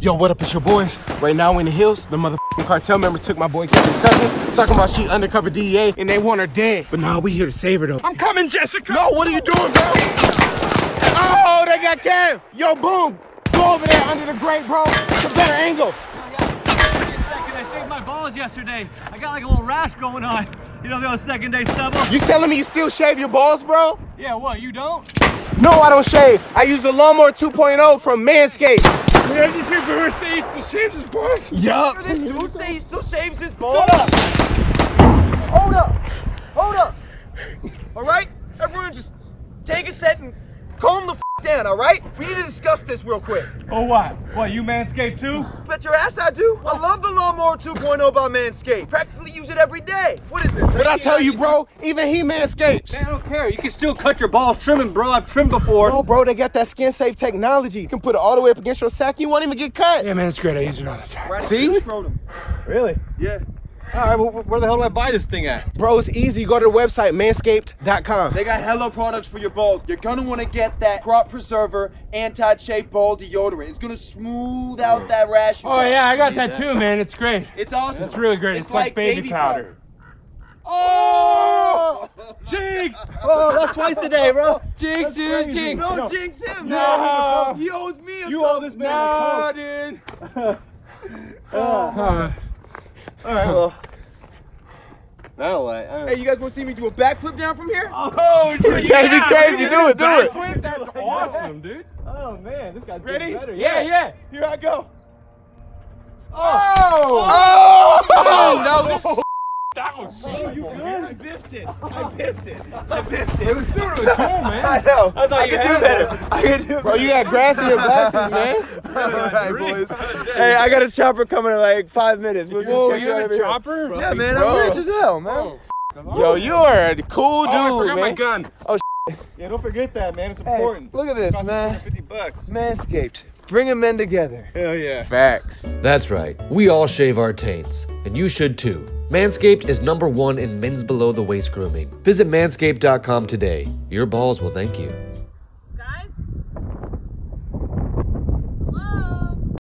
Yo, what up? It's your boys. Right now in the hills. The motherfucking cartel members took my boy Kevin's cousin, talking about she undercover DEA and they want her dead. But nah, we here to save her though. I'm coming, Jessica. No, what are you doing, bro? Oh, they got Kev. Yo, boom. Go over there under the grate, bro. It's a better angle. I shaved my balls yesterday. I got like a little rash going on. You know the old second day stubble? You telling me you still shave your balls, bro? Yeah, what, you don't? No, I don't shave. I use a lawnmower 2.0 from Manscaped. Man, you see Boomer say he still shaves his balls? Yup. This dude say he still shaves his balls. Shut up! Hold up. Hold up. All right? Everyone just take a set and calm the f down, all right? We need to discuss this real quick. Oh, what? What, you manscaped too? Bet your ass I do. I love the Lawnmower 2.0 by Manscaped. Practically use it every day. What is this? What I tell you, bro? Even he manscapes. Man, I don't care. You can still cut your balls trimming, bro. I've trimmed before. Bro, bro, they got that skin safe technology. You can put it all the way up against your sack. You won't even get cut. Yeah, man, it's great. I use it all the time. Right See? up your scrotum. Really? Yeah. All right, well, where the hell do I buy this thing at? Bro, it's easy. Go to the website, manscaped.com. They got hella products for your balls. You're gonna wanna get that crop preserver anti-chafe ball deodorant. It's gonna smooth out that rash. Oh, yeah, I got that too, man. It's great. It's awesome. It's really great. It's, like, baby, powder. Oh! Jinx! Oh, that's twice a day, bro. Jinx, dude, jinx. Don't jinx him. No. He owes me a You owe this man No, a dude. Uh, All right, well. Now what? I Hey, you guys wanna see me do a backflip down from here? Oh, oh You gotta be crazy. Do it, do it. Wait, that's awesome, dude. Oh, man, this guy's Ready? better. Yeah, yeah. Here I go. Oh! oh, oh No. Oh, that was so cool. I biffed it. I biffed it. I biffed It it. was still really cool, man. I know. I thought you can had do better. I can do better. Bro, you got grass in your glasses, man. All right, boys. Hey, I got a chopper coming in like five minutes. We'll just Whoa, you right have over a here. chopper? Yeah, man, Bro. I'm rich as hell, man. Oh, Yo, you are a cool dude, Oh, I forgot my man. gun. Oh, yeah, don't forget that, man. It's Hey, important. look at this, man. 50 bucks. Manscaped. Bringing men together. Hell yeah. Facts. That's right, we all shave our taints, and you should too. Manscaped is number one in men's below the waist grooming. Visit manscaped.com today. Your balls will thank you.